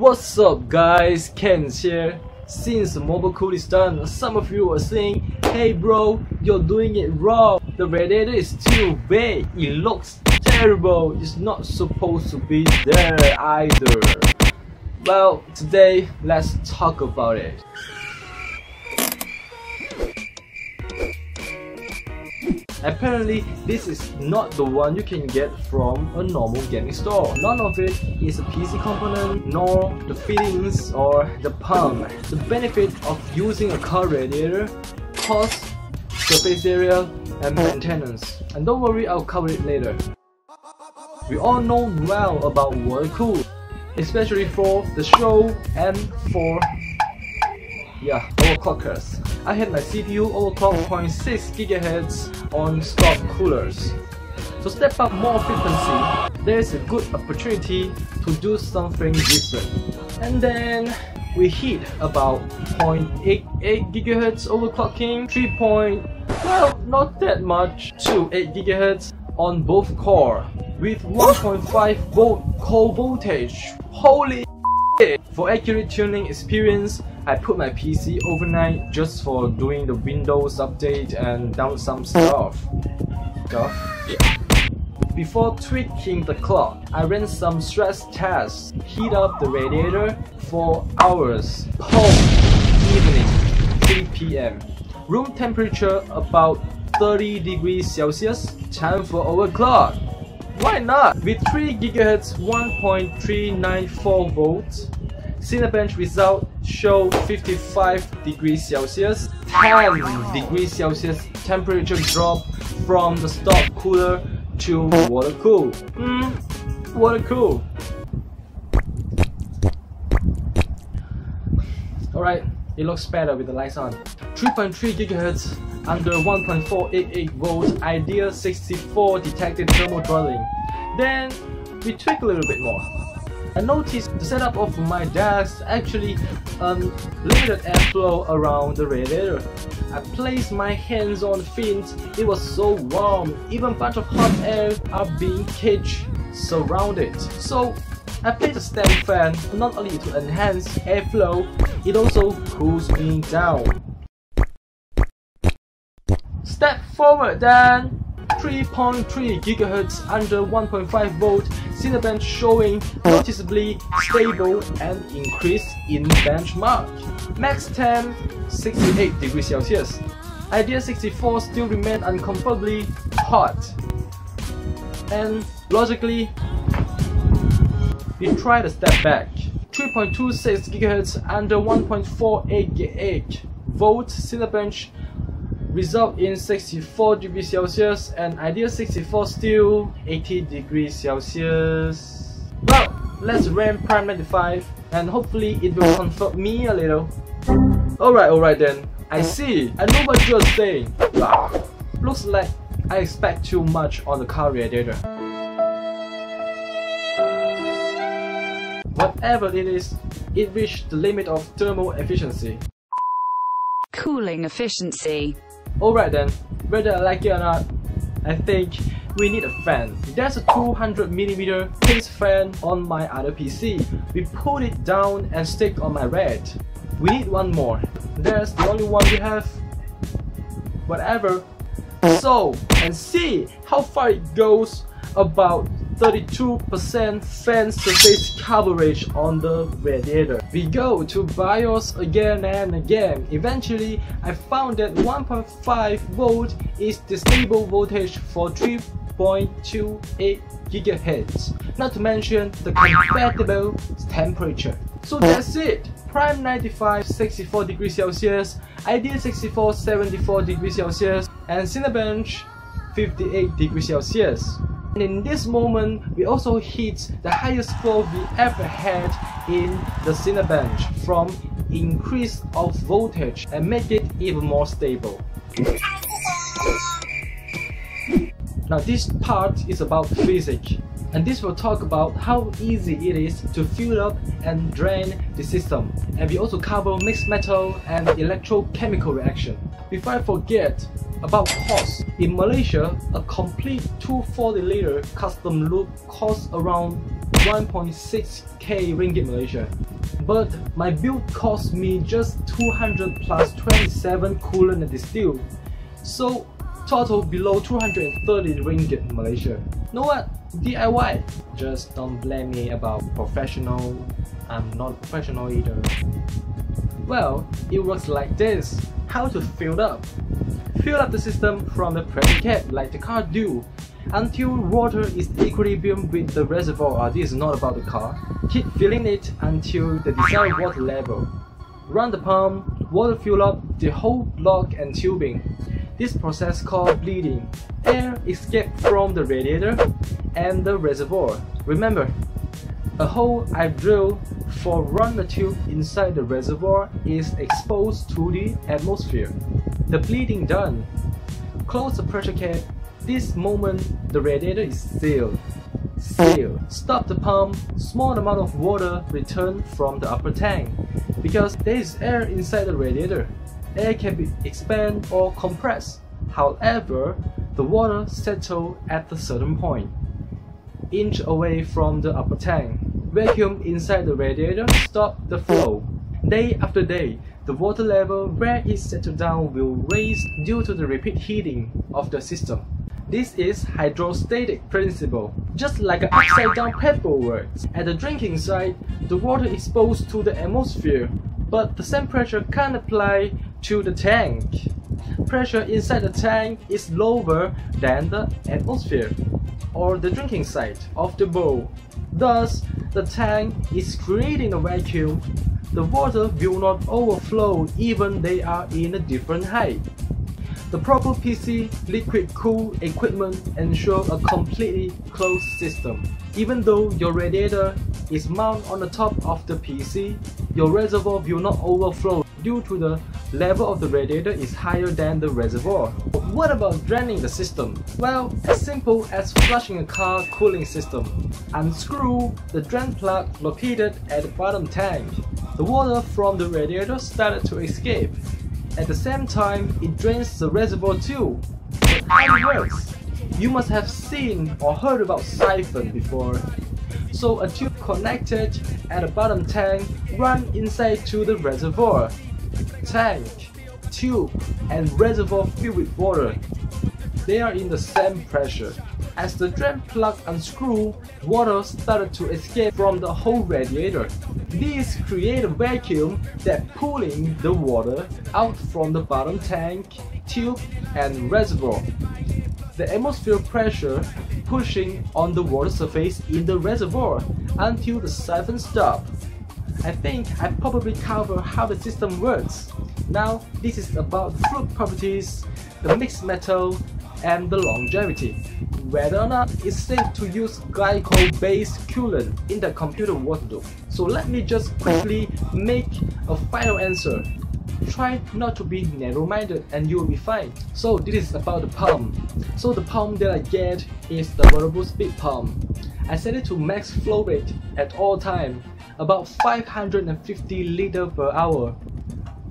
What's up guys, Ken here. Since Mobile Cool is done, some of you are saying, Hey bro, you're doing it wrong. The radiator is too big. It looks terrible. It's not supposed to be there either. Well, today let's talk about it. Apparently, this is not the one you can get from a normal gaming store. None of it is a PC component, nor the fittings or the pump. The benefit of using a car radiator, cost, surface area, and maintenance. And don't worry, I'll cover it later. We all know well about water cool, especially for the show and for yeah, overclockers. I had my CPU overclock 0.6 GHz on stock coolers. To step up more frequency, there's a good opportunity to do something different. And then we hit about 0.88 GHz overclocking, 3. Point, well, not that much, to 8 GHz on both core with 1.5 volt core voltage. Holy for accurate tuning experience, I put my PC overnight just for doing the Windows update and down some stuff. Before tweaking the clock, I ran some stress tests, heat up the radiator for hours, home, evening, 3 p.m. Room temperature about 30 degrees Celsius, time for overclock. Why not? With 3 GHz 1.394 volts, Cinebench result show 55 degrees Celsius, 10 degrees Celsius temperature drop from the stock cooler to water cool. Hmm, water cool. Alright, it looks better with the lights on. 3.3 GHz under 1.488 volts, AIDA64 detected thermal dwelling. Then we tweak a little bit more. I noticed the setup of my desk actually um, limited airflow around the radiator. I placed my hands on the fins, it was so warm, even bunch of hot air are being caged surrounded. So I placed a stand fan not only to enhance airflow, it also cools me down. Step forward then! 3.3 GHz under 1.5 volt Cinebench showing noticeably stable and increase in benchmark. Max temp 68 degrees Celsius. AIDA64 still remain uncomfortably hot. And logically, we try to step back. 3.26 GHz under 1.48 volt Cinebench result in 64 degrees Celsius and AIDA64 still 80 degrees Celsius. Well, let's ram Prime 95 and hopefully it will comfort me a little. Alright, alright then. I see. I know what you're saying. Looks like I expect too much on the car radiator. Whatever it is, it reached the limit of thermal efficiency. Cooling efficiency. Alright then, whether I like it or not, I think we need a fan. There's a 200mm case fan on my other PC. We put it down and stick on my red. We need one more. There's the only one we have. Whatever. So, and see how far it goes about 32% fan surface coverage on the radiator. We go to BIOS again and again. Eventually, I found that 1.5 volt is the stable voltage for 3.28 GHz. Not to mention the compatible temperature. So that's it. Prime 95 64 degrees Celsius, AIDA64 74 degrees Celsius, and Cinebench 58 degrees Celsius. And in this moment, we also hit the highest score we ever had in the Cinebench from increase of voltage and make it even more stable. Now this part is about physics and this will talk about how easy it is to fill up and drain the system and we also cover mixed metal and electrochemical reaction. Before I forget, about cost. In Malaysia, a complete 240 liter custom loop costs around 1.6k ringgit Malaysia. but my build cost me just 200 plus 27 coolant and distill. So total below 230 ringgit Malaysia. Know what? DIY. Just don't blame me about professional. I'm not professional either. Well, it works like this. How to fill up? Fill up the system from the pressure cap like the car do until water is equilibrium with the reservoir. Uh, this is not about the car. Keep filling it until the desired water level. Run the pump, water fill up the whole block and tubing. This process called bleeding. Air escape from the radiator and the reservoir. Remember, a hole I drill for run the tube inside the reservoir is exposed to the atmosphere. The bleeding done. Close the pressure cap. This moment the radiator is sealed. Seal. Stop the pump. Small amount of water return from the upper tank because there is air inside the radiator air can be expand or compressed. However, the water settle at a certain point, inch away from the upper tank. Vacuum inside the radiator stop the flow. Day after day, the water level where it settled down will raise due to the repeat heating of the system. This is hydrostatic principle, just like an upside down paper works. At the drinking side, the water is exposed to the atmosphere, but the same pressure can't apply to the tank. Pressure inside the tank is lower than the atmosphere or the drinking side of the bowl. Thus, the tank is creating a vacuum. The water will not overflow even they are in a different height. The proper PC liquid cool equipment ensure a completely closed system. Even though your radiator is mounted on the top of the PC, your reservoir will not overflow due to the level of the radiator is higher than the reservoir. What about draining the system? Well, as simple as flushing a car cooling system. Unscrew the drain plug located at the bottom tank. The water from the radiator started to escape. At the same time, it drains the reservoir too. It works? You must have seen or heard about siphon before. So a tube connected at the bottom tank run inside to the reservoir. Tank, tube, and reservoir filled with water. They are in the same pressure. As the drain plug unscrewed, water started to escape from the whole radiator. This created a vacuum that pulling the water out from the bottom tank, tube, and reservoir. The atmosphere pressure pushing on the water surface in the reservoir until the siphon stop. I think I probably covered how the system works. Now this is about fluid properties, the mixed metal, and the longevity. Whether or not it's safe to use glycol-based coolant in the computer water So let me just quickly make a final answer. Try not to be narrow-minded and you'll be fine. So this is about the pump. So the pump that I get is the variable speed pump. I set it to max flow rate at all time, about 550 liter per hour.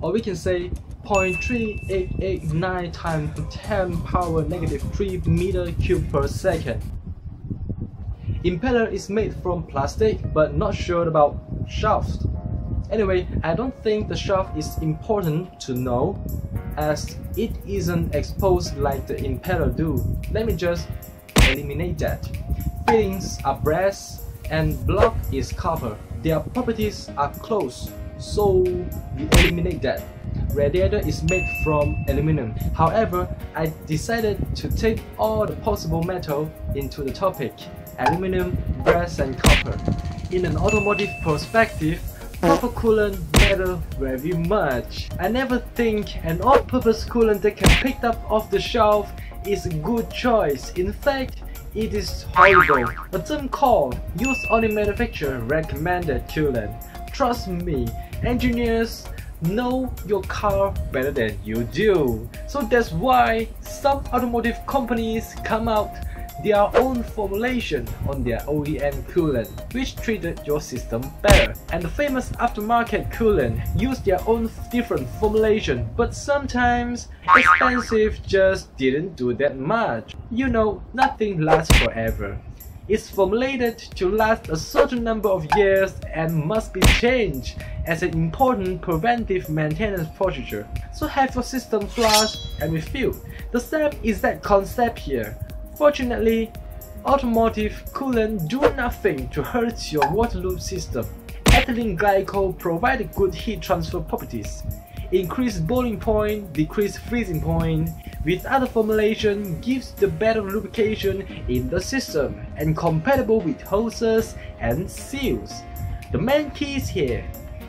Or we can say 0.3889 times 10 power negative 3 meter cube per second. Impeller is made from plastic but not sure about shaft. Anyway, I don't think the shaft is important to know as it isn't exposed like the impeller do. Let me just eliminate that. Fittings are brass and block is copper. Their properties are close, so we eliminate that. Radiator is made from aluminum. However, I decided to take all the possible metal into the topic, aluminum, brass and copper. In an automotive perspective, proper coolant matter very much. I never think an all-purpose coolant that can pick up off the shelf is a good choice. In fact, it is horrible. A term called use only manufacturer recommended coolant. Trust me, engineers know your car better than you do. So that's why some automotive companies come out their own formulation on their OEM coolant, which treated your system better. And the famous aftermarket coolant use their own different formulation, but sometimes expensive just didn't do that much. You know, nothing lasts forever. Is formulated to last a certain number of years and must be changed as an important preventive maintenance procedure. So have your system flushed and refilled. The same is that concept here. Fortunately, automotive coolant do nothing to hurt your water loop system. Ethylene glycol provides good heat transfer properties. Increased boiling point, decreased freezing point, with other formulation gives the better lubrication in the system and compatible with hoses and seals. The main key is here.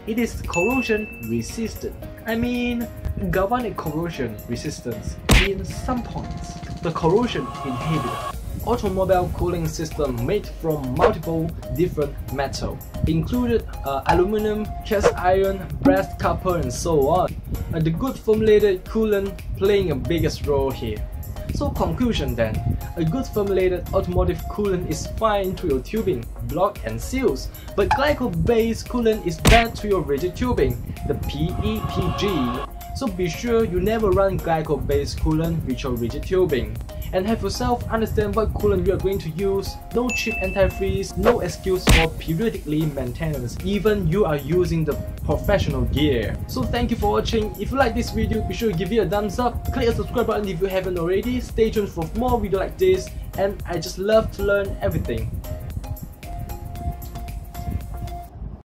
It is corrosion resistant. I mean, galvanic corrosion resistance in some points. The corrosion inhibitor. Automobile cooling system made from multiple different metal, included uh, aluminum, cast iron, brass, copper and so on. And the good formulated coolant playing a biggest role here. So conclusion then, a good formulated automotive coolant is fine to your tubing, block and seals, but glycol-based coolant is bad to your rigid tubing, the PETG. So be sure you never run glycol-based coolant with your rigid tubing and have yourself understand what coolant you are going to use. No cheap antifreeze, no excuse for periodically maintenance, even you are using the professional gear. So thank you for watching. If you like this video, be sure to give it a thumbs up, click the subscribe button if you haven't already, stay tuned for more videos like this, and I just love to learn everything.